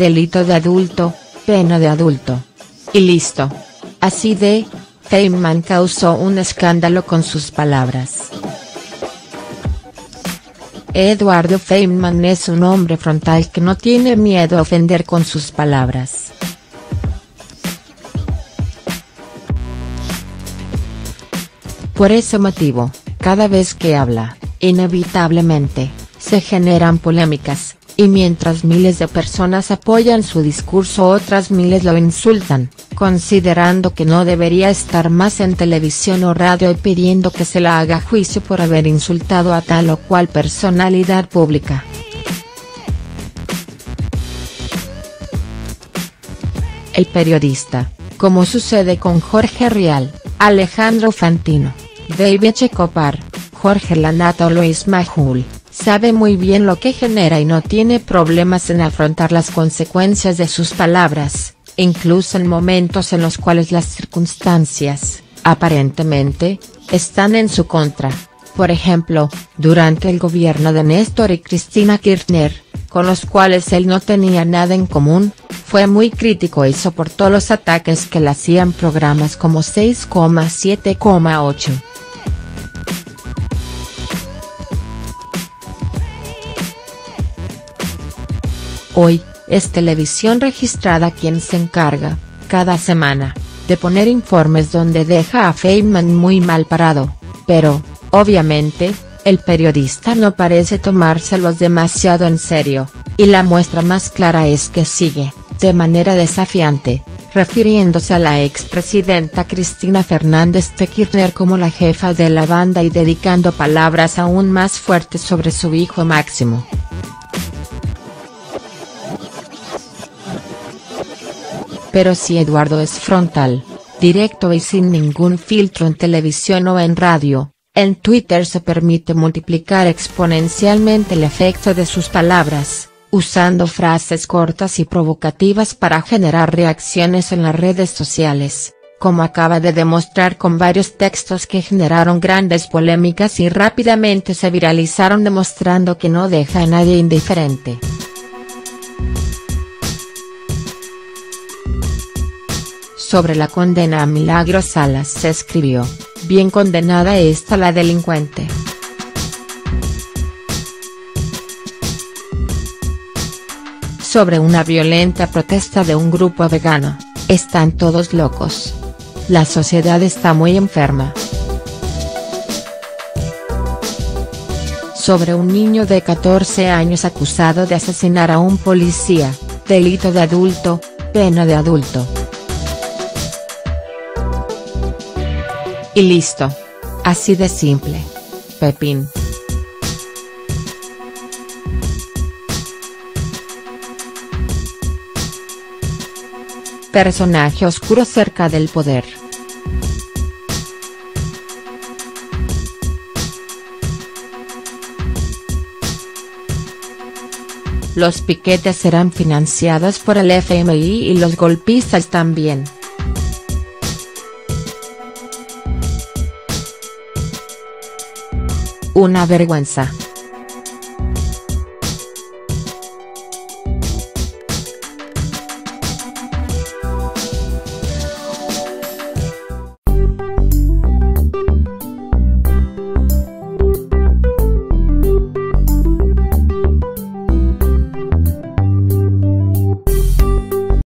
delito de adulto, pena de adulto. Y listo. Así de, Feynman causó un escándalo con sus palabras. Eduardo Feynman es un hombre frontal que no tiene miedo a ofender con sus palabras. Por ese motivo, cada vez que habla, inevitablemente, se generan polémicas, y mientras miles de personas apoyan su discurso otras miles lo insultan, considerando que no debería estar más en televisión o radio y pidiendo que se la haga juicio por haber insultado a tal o cual personalidad pública. El periodista, como sucede con Jorge Rial, Alejandro Fantino, David Checopar, Jorge Lanata o Luis Majul, sabe muy bien lo que genera y no tiene problemas en afrontar las consecuencias de sus palabras, incluso en momentos en los cuales las circunstancias, aparentemente, están en su contra. Por ejemplo, durante el gobierno de Néstor y Cristina Kirchner, con los cuales él no tenía nada en común, fue muy crítico y soportó los ataques que le hacían programas como 6,7,8. Hoy, es Televisión Registrada quien se encarga, cada semana, de poner informes donde deja a Feynman muy mal parado, pero, obviamente, el periodista no parece tomárselos demasiado en serio, y la muestra más clara es que sigue, de manera desafiante, refiriéndose a la expresidenta Cristina Fernández de Kirchner como la jefa de la banda y dedicando palabras aún más fuertes sobre su hijo Máximo. Pero si Eduardo es frontal, directo y sin ningún filtro en televisión o en radio, en Twitter se permite multiplicar exponencialmente el efecto de sus palabras, usando frases cortas y provocativas para generar reacciones en las redes sociales, como acaba de demostrar con varios textos que generaron grandes polémicas y rápidamente se viralizaron demostrando que no deja a nadie indiferente. Sobre la condena a Milagros Salas se escribió, bien condenada está la delincuente. Sobre una violenta protesta de un grupo vegano, están todos locos. La sociedad está muy enferma. Sobre un niño de 14 años acusado de asesinar a un policía, delito de adulto, pena de adulto. Y listo. Así de simple. Pepín. Personaje oscuro cerca del poder. Los piquetes serán financiados por el FMI y los golpistas también. Una vergüenza.